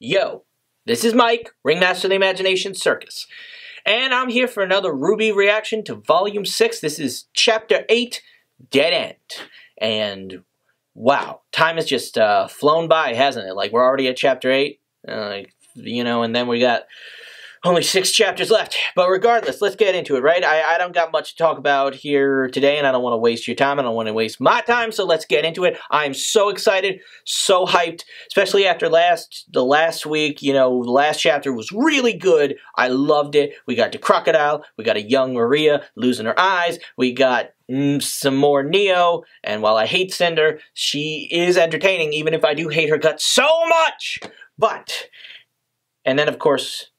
Yo, this is Mike, Ringmaster of the Imagination Circus, and I'm here for another RWBY reaction to Volume 6. This is Chapter 8, Dead End. And wow, time has just uh, flown by, hasn't it? Like, we're already at Chapter 8, uh, you know, and then we got only six chapters left. But regardless, let's get into it, right? I, I don't got much to talk about here today, and I don't want to waste your time. I don't want to waste my time, so let's get into it. I'm so excited, so hyped, especially after last the last week. You know, the last chapter was really good. I loved it. We got the Crocodile. We got a young Maria losing her eyes. We got mm, some more Neo, and while I hate Cinder, she is entertaining, even if I do hate her guts so much. But, and then of course,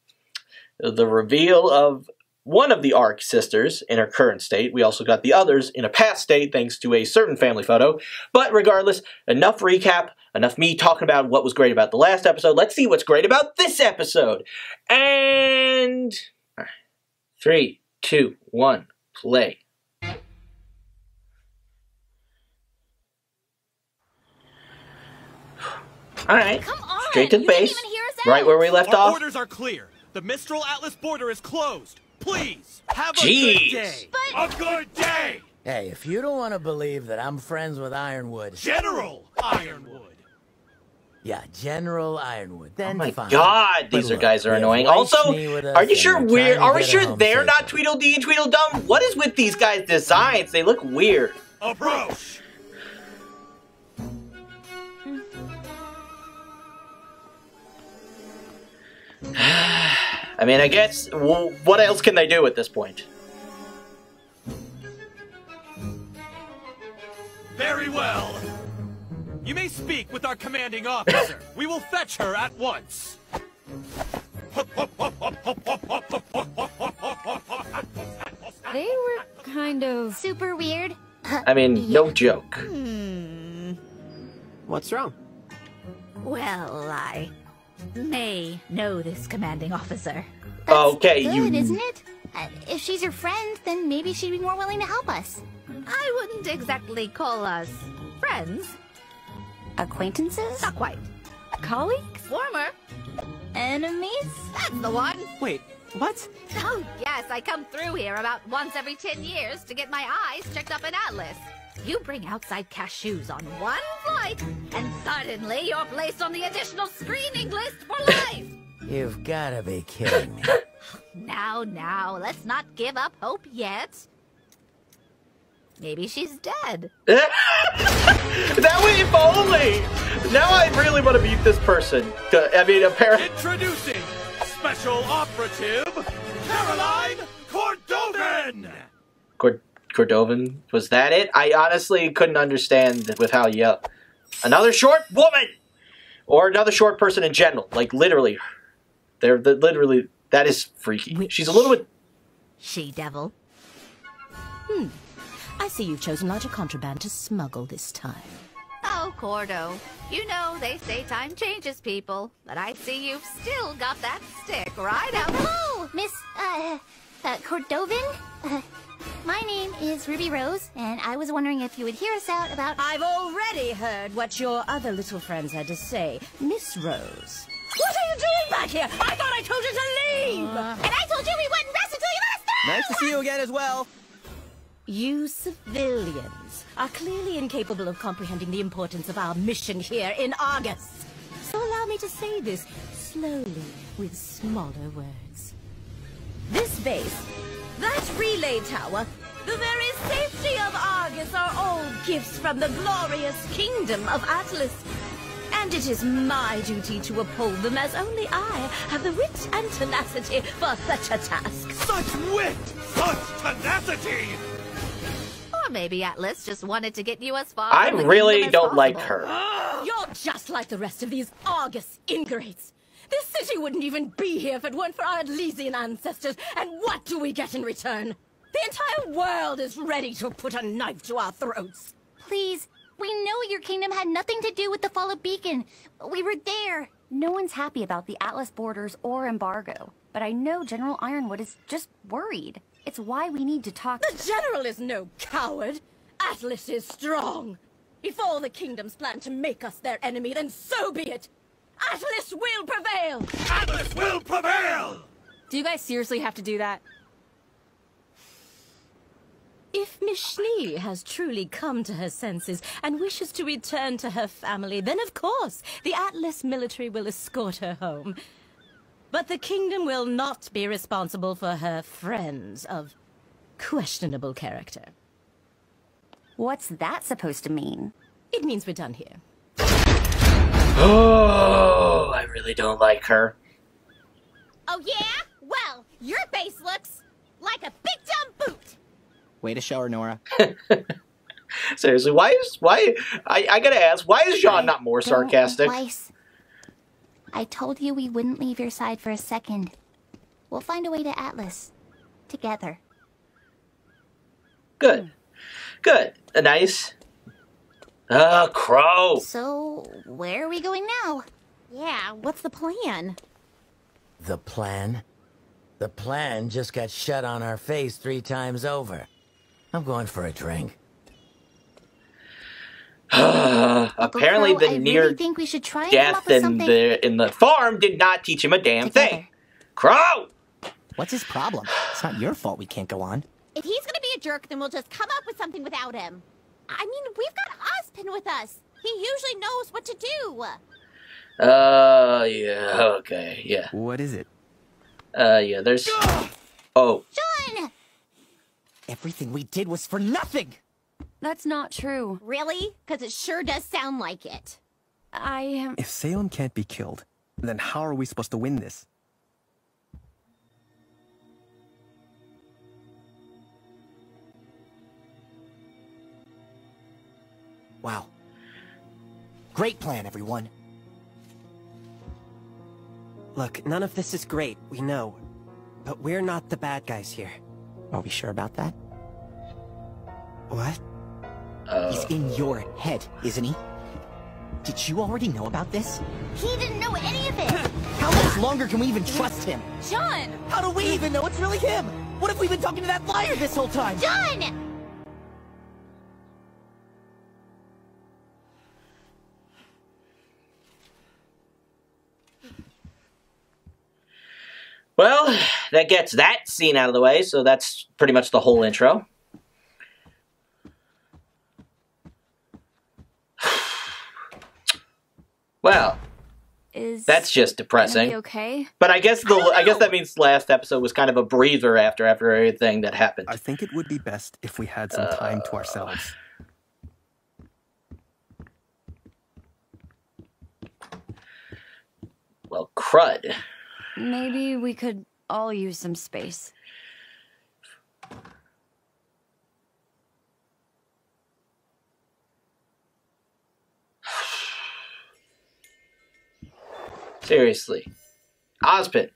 the reveal of one of the Arc sisters in her current state. We also got the others in a past state thanks to a certain family photo. But regardless, enough recap, enough me talking about what was great about the last episode. Let's see what's great about this episode. And three, two, one, play. All right, straight to the base, right where we left Our off. orders are clear. The Mistral Atlas border is closed. Please, have a good day. a good day! Hey, if you don't want to believe that I'm friends with Ironwood, General Ironwood. yeah, General Ironwood, Oh then my fine. god, But these are guys are annoying. Also, Schnee with us are you sure we're we're trying are to we sure they're not safely. Tweedledee and Tweedledum? What is with these guys' designs? They look weird. Approach. I mean, I guess w- what else can they do at this point? Very well. You may speak with our commanding officer. we will fetch her at once. They were kind of. Super weird. I mean, no joke. Hmm. What's wrong? Well, I may know this commanding officer. Okay, Good, you. isn't it? Uh, if she's your friend, then maybe she'd be more willing to help us. I wouldn't exactly call us friends. acquaintances? Not quite. Colleagues? Former. Enemies? That's the one. Wait, what? Oh, yes, I come through here about once every ten years to get my eyes checked up in Atlas. You bring outside cashews on one flight, and suddenly you're placed on the additional screening list for life. You've got to be kidding me. now, now, let's not give up hope yet. Maybe she's dead. that way, if only. Now I really want to meet this person. I mean, apparently. Introducing Special Operative Caroline Cordovan. Cord- Cordovan was that it? I honestly couldn't understand with how you. Another short woman, or another short person in general. Like literally, they're, they're literally that is freaky. She's a little bit. She devil. Hmm. I see you've chosen larger contraband to smuggle this time. Oh, Cordo. You know they say time changes people, but I see you've still got that stick right out. Hello, Miss, uh, uh, Cordovan? Uh, my name is Ruby Rose, and I was wondering if you would hear us out about... I've already heard what your other little friends had to say. Miss Rose. What are you doing back here? I thought I told you to leave! And I told you we wouldn't rest until you left us! Nice to see you again as well. You civilians are clearly incapable of comprehending the importance of our mission here in Argus. So allow me to say this slowly with smaller words. This base, that relay tower, the very safety of Argus are all gifts from the glorious kingdom of Atlas. And it is my duty to uphold them as only I have the wit and tenacity for such a task. Such wit! Such tenacity! Or maybe Atlas just wanted to get you as far as I from the really as don't like possible. her. You're just like the rest of these Argus ingrates. This city wouldn't even be here if it weren't for our Elysian ancestors. And what do we get in return? The entire world is ready to put a knife to our throats. Please, we know your kingdom had nothing to do with the fall of Beacon. We were there. No one's happy about the Atlas borders or embargo, but I know General Ironwood is just worried. It's why we need to talk The General is no coward. Atlas is strong. If all the kingdoms plan to make us their enemy, then so be it. Atlas will prevail! Atlas will prevail! Do you guys seriously have to do that? If Miss Schnee has truly come to her senses and wishes to return to her family, then of course the Atlas military will escort her home. But the kingdom will not be responsible for her friends of questionable character. What's that supposed to mean? It means we're done here. Oh, I really don't like her. Oh, yeah? Well, your face looks like a big dumb boot. Way to show her, Nora. Seriously, why is why? I, I gotta ask, why is Jaune not more sarcastic? Weiss. I told you we wouldn't leave your side for a second. We'll find a way to Atlas. Together. Good, good, a nice. Ah, Qrow. So, where are we going now? Yeah, what's the plan? The plan? The plan just got shut on our face three times over. I'm going for a drink. Apparently, Qrow, the I near really think we should try death in the in the farm did not teach him a damn together. thing. Qrow. What's his problem? It's not your fault we can't go on. If he's gonna be a jerk, then we'll just come up with something without him. I mean, we've got Ozpin with us. He usually knows what to do. Uh, yeah, okay, yeah. What is it? Uh, yeah, there's. Oh, Jaune! Everything we did was for nothing! That's not true. Really? Because it sure does sound like it. I am. If Salem can't be killed, then how are we supposed to win this? Wow. Great plan, everyone. Look, none of this is great, we know. But we're not the bad guys here. Are we sure about that? What? uh, He's in your head, isn't he? Did you already know about this? He didn't know any of it! How much longer can we even trust him? Jaune! How do we even know it's really him? What if we've been talking to that liar this whole time? Jaune! That gets that scene out of the way. So that's pretty much the whole intro. Well, Is that's just depressing. okay? But I guess the I, guess that means last episode was kind of a breather after after everything that happened. I think it would be best if we had some time to uh, ourselves. Well, crud. Maybe we could all use some space. Seriously, Ozpin,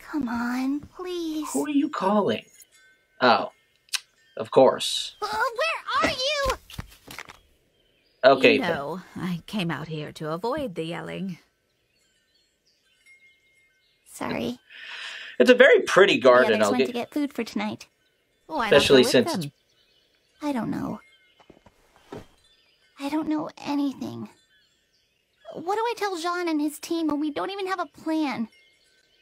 Come on, please. who are you calling? Oh, of course. Uh, where are you? Okay, You then. know, I came out here to avoid the yelling. Sorry. it's a very pretty garden. the others I'll went get, to get food for tonight. Why not especially since them? it's I don't know. I don't know anything. What do I tell Jaune and his team when we don't even have a plan?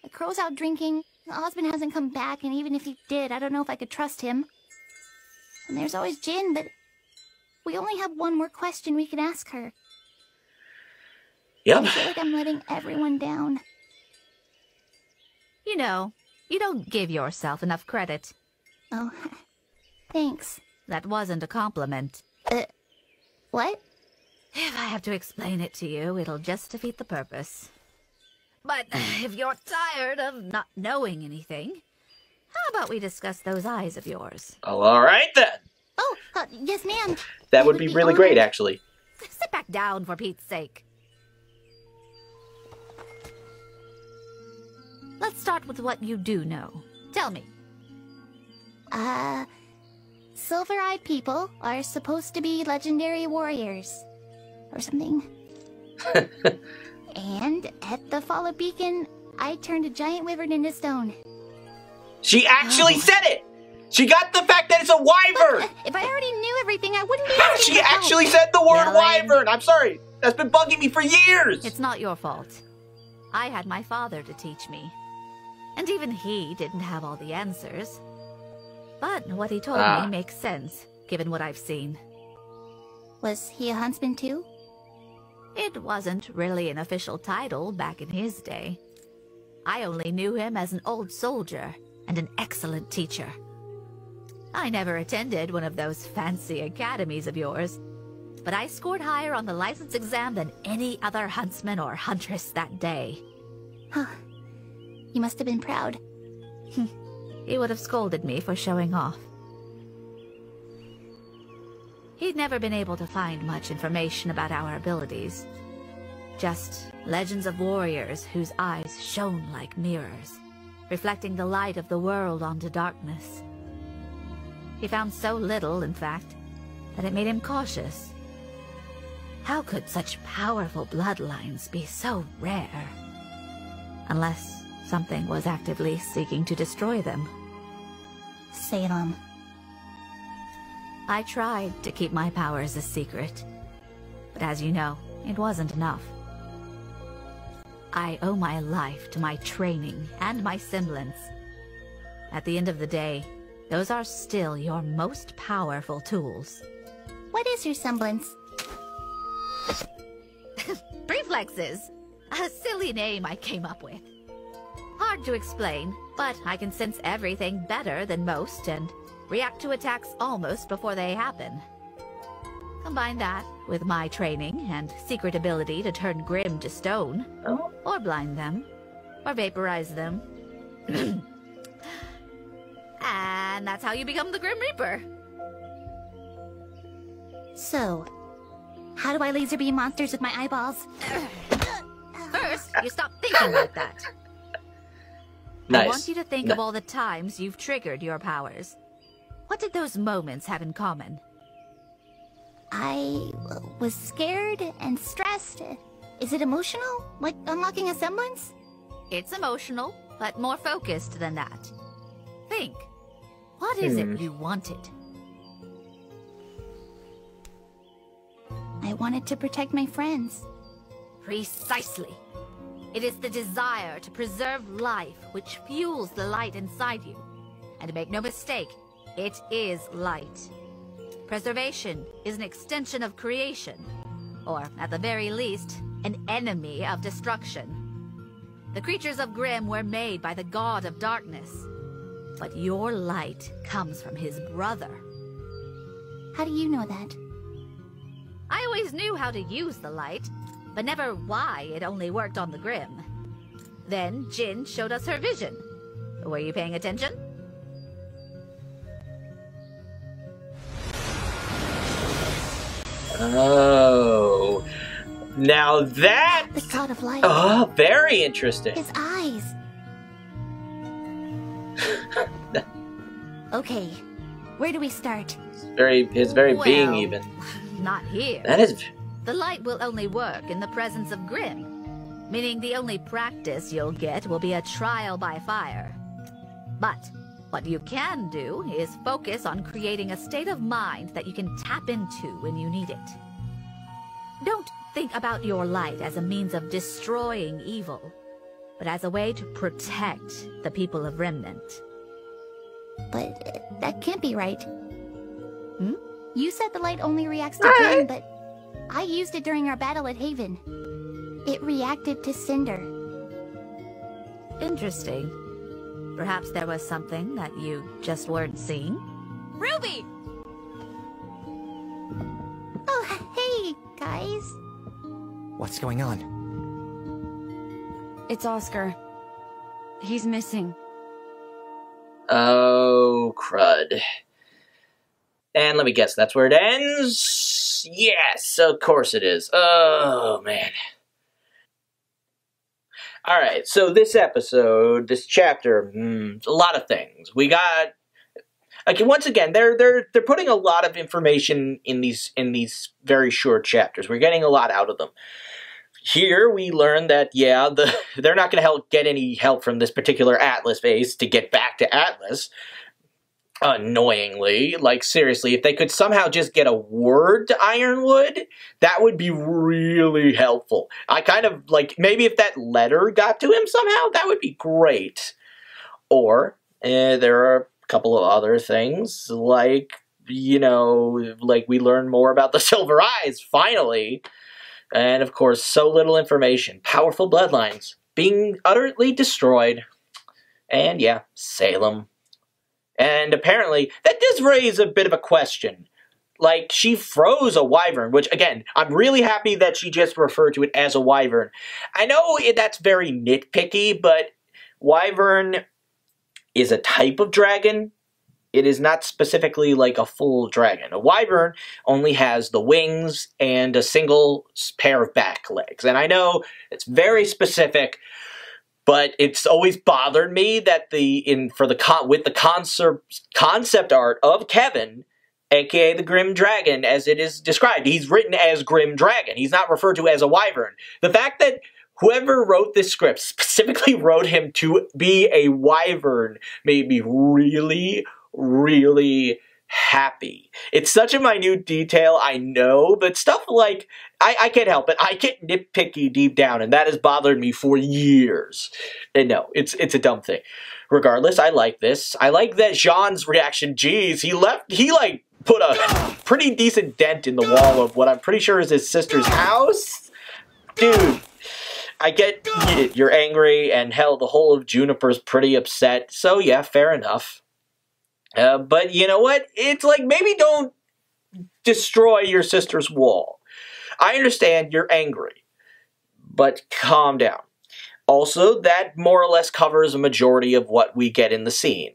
The Qrow's out drinking, the husband hasn't come back, and even if he did, I don't know if I could trust him. And there's always Jin, but we only have one more question we can ask her. Yep. I feel like I'm letting everyone down. You know, you don't give yourself enough credit. Oh, thanks. That wasn't a compliment. Uh, what? If I have to explain it to you, it'll just defeat the purpose. But if you're tired of not knowing anything, how about we discuss those eyes of yours? Oh, all right then. Oh, uh, yes, ma'am. That I would be really great, actually. Sit back down for Pete's sake. Let's start with what you do know. Tell me. Uh, silver-eyed people are supposed to be legendary warriors. Or something. and at the Fall of Beacon, I turned a giant wyvern into stone. She actually said it. She got the fact that it's a wyvern. But If I already knew everything, I wouldn't be Yeah, asking she for help. actually said the word Yelling. wyvern. I'm sorry. That's been bugging me for years! It's not your fault. I had my father to teach me. And even he didn't have all the answers. But what he told Ah. me makes sense, given what I've seen. Was he a huntsman too? It wasn't really an official title back in his day. I only knew him as an old soldier and an excellent teacher. I never attended one of those fancy academies of yours, but I scored higher on the license exam than any other huntsman or huntress that day. Huh. You must have been proud. He would have scolded me for showing off. He'd never been able to find much information about our abilities. Just legends of warriors whose eyes shone like mirrors, reflecting the light of the world onto darkness. He found so little, in fact, that it made him cautious. How could such powerful bloodlines be so rare? Unless something was actively seeking to destroy them. Salem. I tried to keep my powers a secret, but as you know, it wasn't enough. I owe my life to my training and my semblance. At the end of the day, those are still your most powerful tools. What is your semblance? Reflexes! A silly name I came up with. Hard to explain, but I can sense everything better than most and react to attacks almost before they happen. Combine that with my training and secret ability to turn Grimm to stone, oh. or blind them, or vaporize them. and that's how you become the Grim Reaper. So, how do I laser beam monsters with my eyeballs? First, you stop thinking like that. I want you to think Ni- of all the times you've triggered your powers. What did those moments have in common? I was scared and stressed. Is it emotional? Like unlocking a semblance? It's emotional, but more focused than that. Think. What is Hmm. it you wanted? I wanted to protect my friends. Precisely. It is the desire to preserve life which fuels the light inside you. And make no mistake, it is light. Preservation is an extension of creation, or at the very least, an enemy of destruction. The creatures of Grimm were made by the god of darkness, but your light comes from his brother. How do you know that? I always knew how to use the light, but never why it only worked on the Grimm. Then Jin showed us her vision. Were you paying attention? Oh. Now that. The god of light. Oh, ah, very interesting. His eyes. okay, where do we start? Very, his very being even. Not here. That is. The light will only work in the presence of Grimm, meaning the only practice you'll get will be a trial by fire. But what you can do is focus on creating a state of mind that you can tap into when you need it. Don't think about your light as a means of destroying evil, but as a way to protect the people of Remnant. But uh, that can't be right. Hmm? You said the light only reacts to Grimm, but I used it during our battle at Haven. It reacted to Cinder. Interesting. Perhaps there was something that you just weren't seeing? Ruby! Oh, hey, guys. What's going on? It's Oscar. He's missing. Oh, crud. And let me guess, that's where it ends? Yes, of course it is. Oh, man. Alright, so this episode, this chapter, mm, a lot of things. We got okay, once again, they're they're they're putting a lot of information in these in these very short chapters. We're getting a lot out of them. Here we learn that yeah, the they're not going to help get any help from this particular Atlas base to get back to Atlas. Annoyingly. Like, seriously, if they could somehow just get a word to Ironwood, that would be really helpful. I kind of like, maybe if that letter got to him somehow, that would be great. Or, eh, there are a couple of other things, like, you know, like we learn more about the Silver Eyes, finally. And of course, so little information. Powerful bloodlines being utterly destroyed. And yeah, Salem. And apparently, that does raise a bit of a question. Like, she froze a wyvern, which, again, I'm really happy that she just referred to it as a wyvern. I know that's very nitpicky, but wyvern is a type of dragon. It is not specifically like a full dragon. A wyvern only has the wings and a single pair of back legs. And I know it's very specific, but it's always bothered me that the in for the con, with the concept concept art of Kevin, aka the Grimm Dragon, as it is described, he's written as Grimm Dragon. He's not referred to as a Wyvern. The fact that whoever wrote this script specifically wrote him to be a Wyvern made me really, really happy. It's such a minute detail, I know, but stuff like, I, I can't help it. I get nitpicky deep down, and that has bothered me for years. And no, it's it's a dumb thing. Regardless, I like this. I like that Jaune's reaction. Geez, he left, he like put a pretty decent dent in the wall of what I'm pretty sure is his sister's house. Dude, I get. You're angry, and hell, the whole of JNPR's pretty upset. So yeah, fair enough. Uh, but you know what? It's like maybe don't destroy your sister's wall. I understand you're angry, but calm down. Also, that more or less covers a majority of what we get in the scene.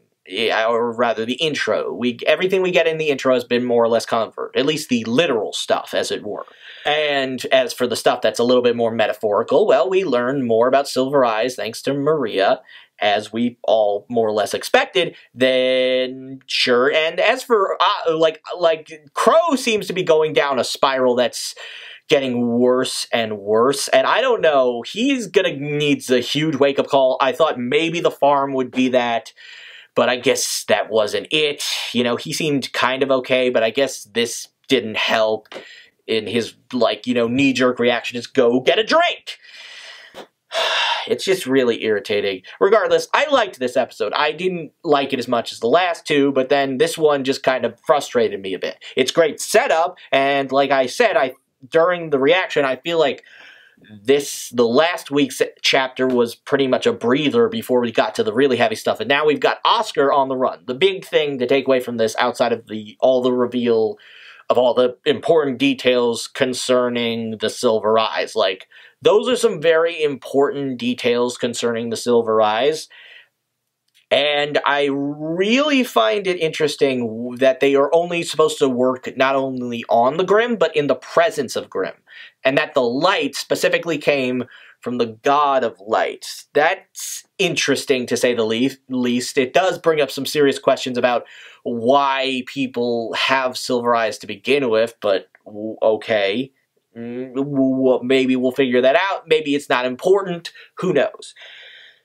Or rather, the intro. We everything we get in the intro has been more or less covered, at least the literal stuff, as it were. And as for the stuff that's a little bit more metaphorical, well, we learn more about Silver Eyes thanks to Maria, as we all more or less expected, then sure. And as for uh, like like Qrow seems to be going down a spiral that's getting worse and worse. And I don't know, he's gonna needs a huge wake up call. I thought maybe the farm would be that. But I guess that wasn't it. You know, he seemed kind of okay, but I guess this didn't help in his, like, you know, knee jerk reaction is go get a drink. It's just really irritating. Regardless, I liked this episode. I didn't like it as much as the last two, but then this one just kind of frustrated me a bit. It's great setup, and like I said, I during the reaction, I feel like this the last week's chapter was pretty much a breather before we got to the really heavy stuff and now we've got oscar on the run the big thing to take away from this outside of the all the reveal of all the important details concerning the silver eyes like those are some very important details concerning the Silver Eyes. And I really find it interesting that they are only supposed to work not only on the Grimm, but in the presence of Grimm. And that the light specifically came from the god of light. That's interesting to say the least. It does bring up some serious questions about why people have silver eyes to begin with, but okay. Mm, maybe we'll figure that out. Maybe it's not important. Who knows?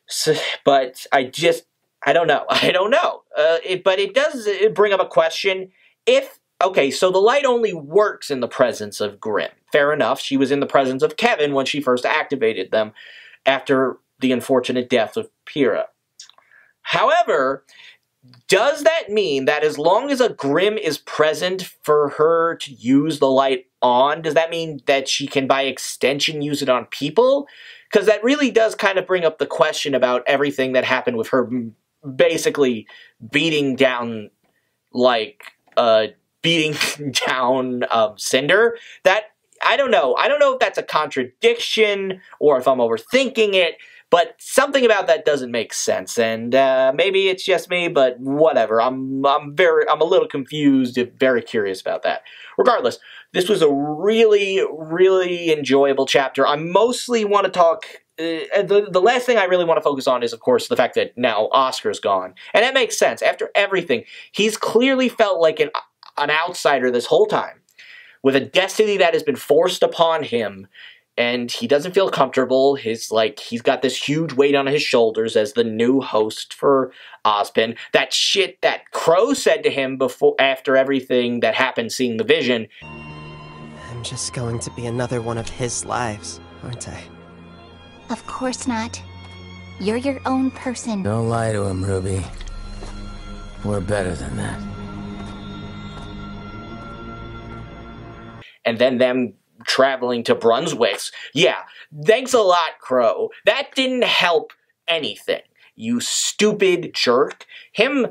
So, but I just, I don't know. I don't know. Uh, it, but it does bring up a question. If, okay, so the light only works in the presence of Grimm. Fair enough. She was in the presence of Kevin when she first activated them after the unfortunate death of Pyrrha. However, does that mean that as long as a Grim is present for her to use the light on, does that mean that she can, by extension, use it on people? Because that really does kind of bring up the question about everything that happened with her basically beating down, like, uh, beating down um, Cinder. That, I don't know. I don't know if that's a contradiction or if I'm overthinking it. But something about that doesn't make sense, and uh, maybe it's just me, but whatever. I'm I'm very I'm a little confused, very curious about that. Regardless, this was a really really enjoyable chapter. I mostly want to talk. Uh, the the last thing I really want to focus on is, of course, the fact that now Oscar's gone, and that makes sense. After everything, he's clearly felt like an an outsider this whole time, with a destiny that has been forced upon him and he doesn't feel comfortable. His like he's got this huge weight on his shoulders as the new host for Ozpin. That shit that Qrow said to him before after everything that happened seeing the vision. I'm just going to be another one of his lives, aren't I? Of course not. You're your own person. Don't lie to him, Ruby. We're better than that. And then them traveling to Brunswick's. Yeah, thanks a lot, Qrow. That didn't help anything. You stupid jerk. Him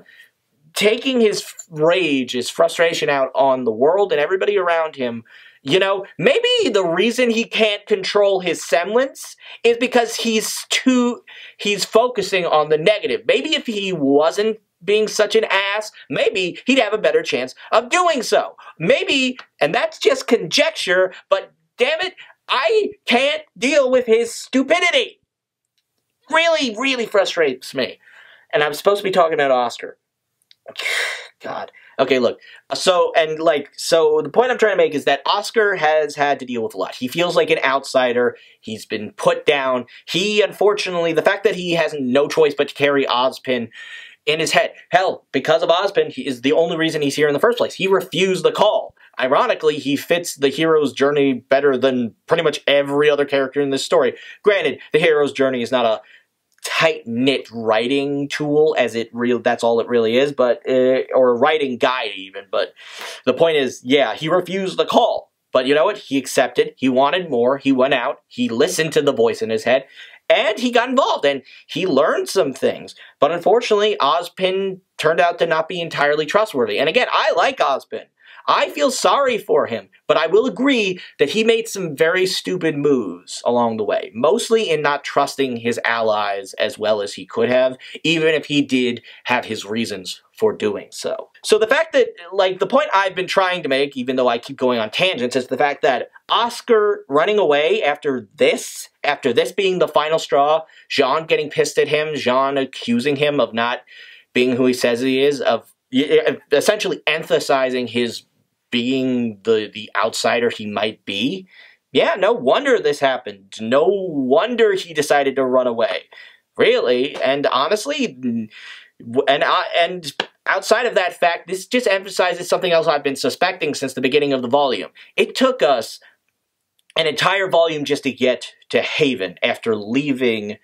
taking his rage, his frustration out on the world and everybody around him. You know, maybe the reason he can't control his semblance is because he's too, he's focusing on the negative. Maybe if he wasn't being such an ass, maybe he'd have a better chance of doing so. Maybe, and that's just conjecture, but damn it, I can't deal with his stupidity. Really, really frustrates me. And I'm supposed to be talking about Oscar. God. Okay, look. So, and like, so the point I'm trying to make is that Oscar has had to deal with a lot. He feels like an outsider. He's been put down. He, unfortunately, the fact that he has no choice but to carry Ozpin in his head. Hell, because of Ozpin, he is the only reason he's here in the first place. He refused the call. Ironically, he fits the hero's journey better than pretty much every other character in this story. Granted, the hero's journey is not a tight-knit writing tool as it real that's all it really is but uh, or a writing guide even but the point is yeah he refused the call but you know what he accepted he wanted more he went out he listened to the voice in his head and he got involved and he learned some things. But unfortunately, Ozpin turned out to not be entirely trustworthy. And again, I like Ozpin. I feel sorry for him, but I will agree that he made some very stupid moves along the way, mostly in not trusting his allies as well as he could have, even if he did have his reasons for doing so. So the fact that, like, the point I've been trying to make, even though I keep going on tangents, is the fact that Oscar running away after this, after this being the final straw, Jaune getting pissed at him, Jaune accusing him of not being who he says he is, of essentially emphasizing his being the, the outsider he might be. Yeah, no wonder this happened. No wonder he decided to run away. Really, and honestly, and uh, and outside of that fact, this just emphasizes something else I've been suspecting since the beginning of the volume. It took us an entire volume just to get to Haven after leaving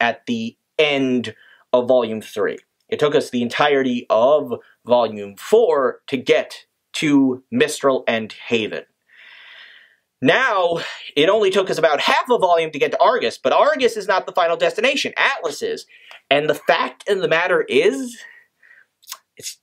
at the end of volume 3. It took us the entirety of volume 4 to get to Mistral and Haven. Now, it only took us about half a volume to get to Argus, but Argus is not the final destination. Atlas is. And the fact of the matter is,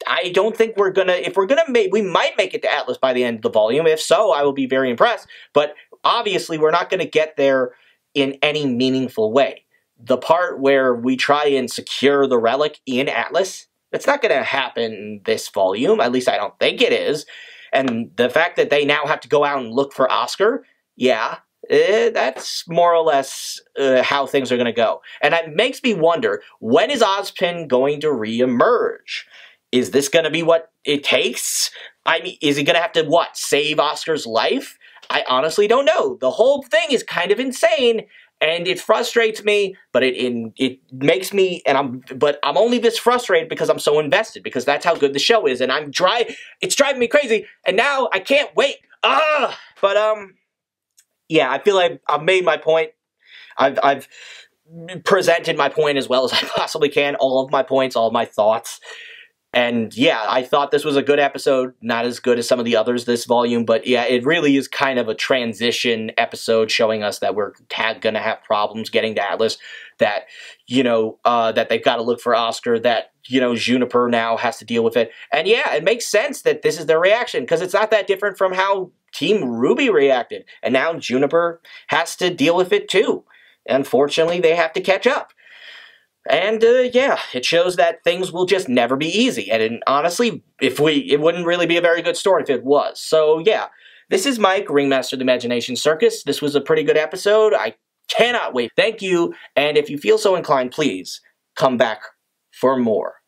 I don't think we're gonna, if we're gonna make, we might make it to Atlas by the end of the volume. If so, I will be very impressed. But obviously, we're not gonna get there in any meaningful way. The part where we try and secure the relic in Atlas, that's not gonna happen this volume. At least I don't think it is. And the fact that they now have to go out and look for Oscar, yeah, eh, that's more or less uh, how things are to go. And that makes me wonder, when is Ozpin going to reemerge? Is this going to be what it takes? I mean, is he going to have to, what, save Oscar's life? I honestly don't know. The whole thing is kind of insane, and it frustrates me, but it in, it makes me and I'm but I'm only this frustrated because I'm so invested because that's how good the show is, and I'm dry. It's driving me crazy, and now I can't wait. Ah, but um, yeah, I feel like I've made my point. I've I've presented my point as well as I possibly can. All of my points, all of my thoughts. And yeah, I thought this was a good episode, not as good as some of the others this volume, but yeah, it really is kind of a transition episode showing us that we're going to have problems getting to Atlas, that, you know, uh, that they've got to look for Oscar, that, you know, JNPR now has to deal with it. And yeah, it makes sense that this is their reaction, because it's not that different from how Team RWBY reacted. And now JNPR has to deal with it too. Unfortunately, they have to catch up. And uh, yeah, it shows that things will just never be easy. And it, honestly, if we, it wouldn't really be a very good story if it was. So yeah, this is Mike, Ringmaster of the Imagination Circus. This was a pretty good episode. I cannot wait. Thank you. And if you feel so inclined, please come back for more.